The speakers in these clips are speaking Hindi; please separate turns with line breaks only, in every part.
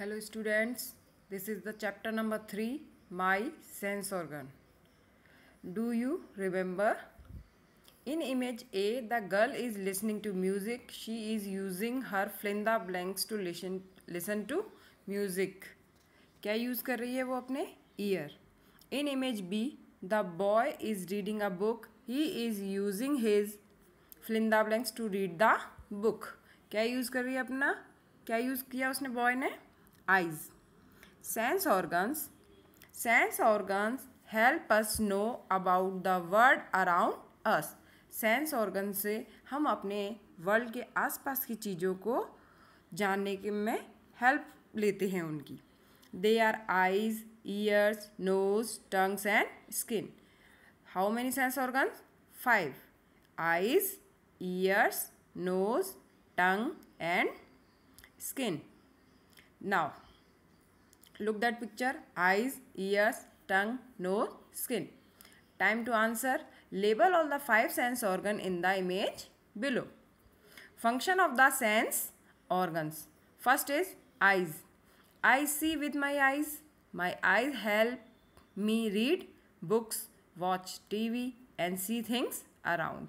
Hello students this is the chapter number three my sense organ do you remember in image A the girl is listening to music she is using her fill in the blanks to listen listen to music क्या यूज़ कर रही है वो अपने? Ear in image B the boy is reading a book he is using his fill in the blanks to read the book क्या यूज़ कर रही है अपना? क्या यूज़ किया उसने बॉय ने? Eyes sense organs sense organs help us know about the world around us sense organ से हम अपने वर्ल्ड के आसपास की चीज़ों को जानने के में हेल्प लेते हैं उनकी they are eyes ears nose tongues and skin how many sense organs five eyes ears nose tongue and skin now look that picture eyes ears tongue nose skin time to answer label all the five sense organ in the image below function of the sense organs first is eyes I see with my eyes. My eyes help me read books, watch TV and see things around.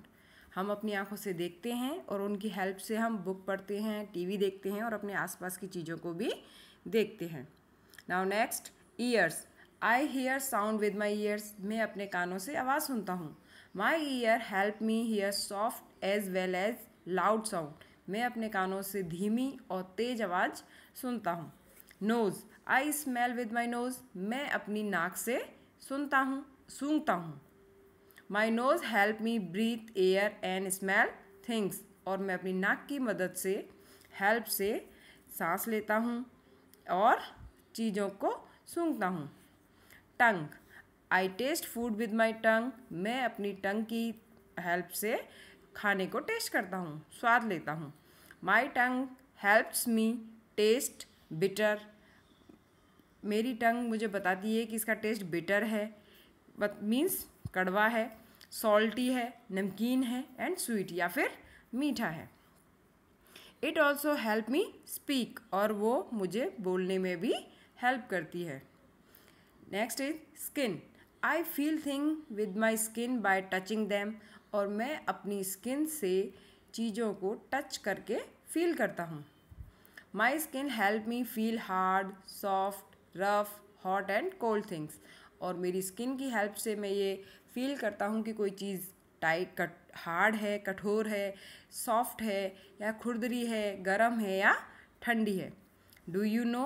हम अपनी आँखों से देखते हैं और उनकी हेल्प से हम बुक पढ़ते हैं टीवी देखते हैं और अपने आसपास की चीज़ों को भी देखते हैं now next ears I hear sound with my ears मैं अपने कानों से आवाज़ सुनता हूँ। My ear help me hear soft as well as loud sound मैं अपने कानों से धीमी और तेज़ आवाज़ सुनता हूँ। Nose I smell with my nose मैं अपनी नाक से सुनता हूँ, सूंघता हूँ। My nose help me breathe air and smell things और मैं अपनी नाक की मदद से हेल्प से सांस लेता हूँ। और चीज़ों को सूंघता हूँ। Tongue. I taste food with my tongue मैं अपनी टंग की हेल्प से खाने को टेस्ट करता हूँ, स्वाद लेता हूँ। My tongue helps me taste bitter मेरी टंग मुझे बताती है कि इसका टेस्ट बिटर है। मीन्स कड़वा है सॉल्टी है, नमकीन है एंड स्वीट या फिर मीठा है। It also help me speak और वो मुझे बोलने में भी हेल्प करती है। Next is skin I feel thing with my skin by touching them और मैं अपनी स्किन से चीज़ों को टच करके फील करता हूँ। My skin help me feel hard soft rough hot and cold things और मेरी स्किन की हेल्प से मैं ये फील करता हूँ कि कोई चीज़ टाइट कट हार्ड है, कठोर है सॉफ्ट है या खुरदरी है, गर्म है या ठंडी है। Do you know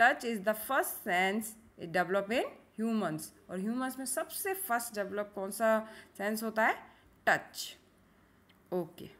touch is the first sense develop in humans और ह्यूमंस में सबसे फ़र्स्ट डेवलप कौन सा सेंस होता है? Touch okay okay.